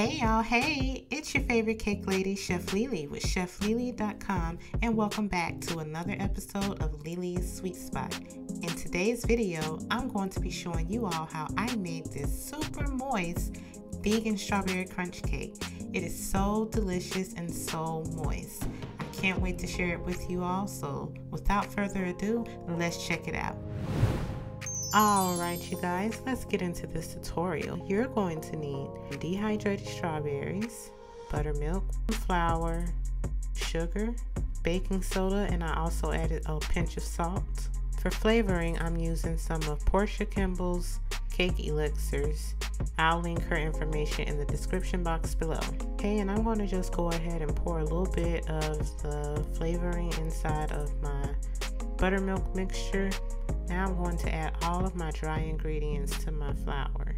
Well, hey, it's your favorite cake lady, Chef Lele, with ChefLele.com, and welcome back to another episode of Lele's Sweet Spot. In today's video, I'm going to be showing you all how I made this super moist vegan strawberry crunch cake. It is so delicious and so moist. I can't wait to share it with you all, so without further ado, let's check it out. Alright you guys, let's get into this tutorial. You're going to need dehydrated strawberries, buttermilk, flour, sugar, baking soda, and I also added a pinch of salt. For flavoring, I'm using some of Porsha Kimble's cake elixirs. I'll link her information in the description box below. Okay, and I'm going to just go ahead and pour a little bit of the flavoring inside of my buttermilk mixture now I'm going to add all of my dry ingredients to my flour.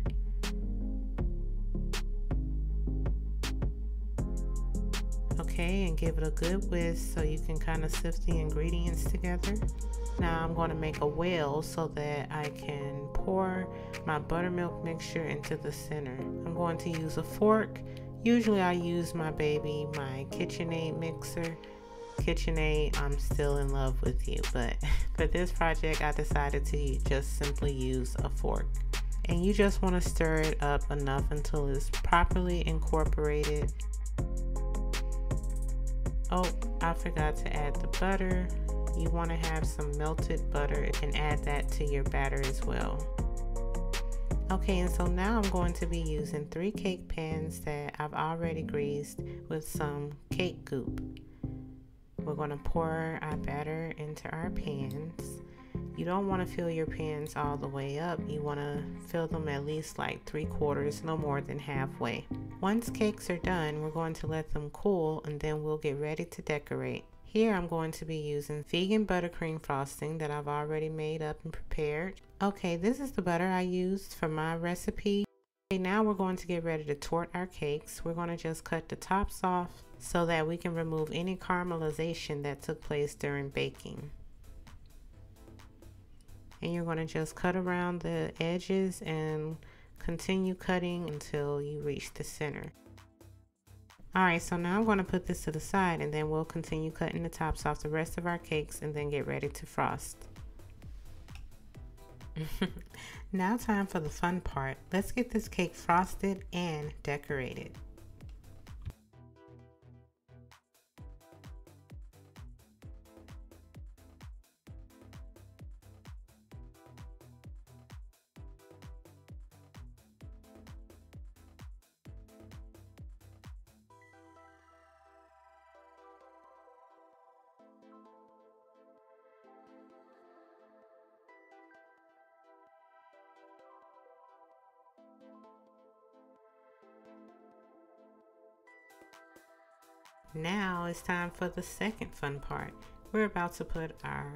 Okay, and give it a good whisk so you can kind of sift the ingredients together. Now I'm going to make a well so that I can pour my buttermilk mixture into the center. I'm going to use a fork. Usually I use my baby, my KitchenAid mixer KitchenAid, I'm still in love with you. But for this project, I decided to just simply use a fork. And you just want to stir it up enough until it's properly incorporated. Oh, I forgot to add the butter. You want to have some melted butter and add that to your batter as well. Okay, and so now I'm going to be using three cake pans that I've already greased with some cake goop. We're going to pour our batter into our pans. You don't want to fill your pans all the way up. You want to fill them at least like three quarters, no more than halfway. Once cakes are done, we're going to let them cool and then we'll get ready to decorate. Here I'm going to be using vegan buttercream frosting that I've already made up and prepared. Okay, this is the butter I used for my recipe. Okay, now we're going to get ready to tort our cakes. We're going to just cut the tops off so that we can remove any caramelization that took place during baking. And you're going to just cut around the edges and continue cutting until you reach the center. Alright, so now I'm going to put this to the side and then we'll continue cutting the tops off the rest of our cakes and then get ready to frost. now time for the fun part. Let's get this cake frosted and decorated. Now it's time for the second fun part. We're about to put our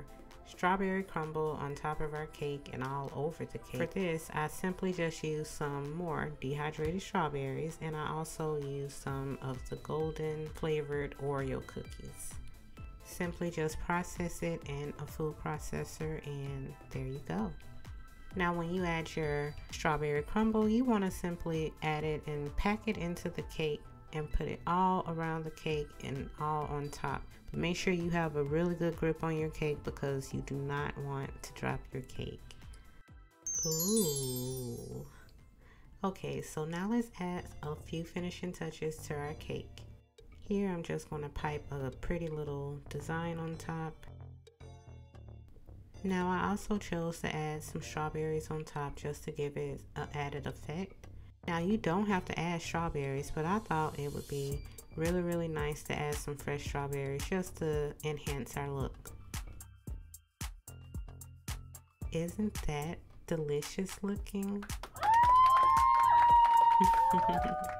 strawberry crumble on top of our cake and all over the cake. For this, I simply just use some more dehydrated strawberries and I also use some of the golden flavored Oreo cookies. Simply just process it in a food processor and there you go. Now when you add your strawberry crumble, you want to simply add it and pack it into the cake and put it all around the cake and all on top. But make sure you have a really good grip on your cake because you do not want to drop your cake. Ooh. Okay, so now let's add a few finishing touches to our cake. Here I'm just going to pipe a pretty little design on top. Now I also chose to add some strawberries on top just to give it an added effect. Now you don't have to add strawberries, but I thought it would be really, really nice to add some fresh strawberries just to enhance our look. Isn't that delicious looking?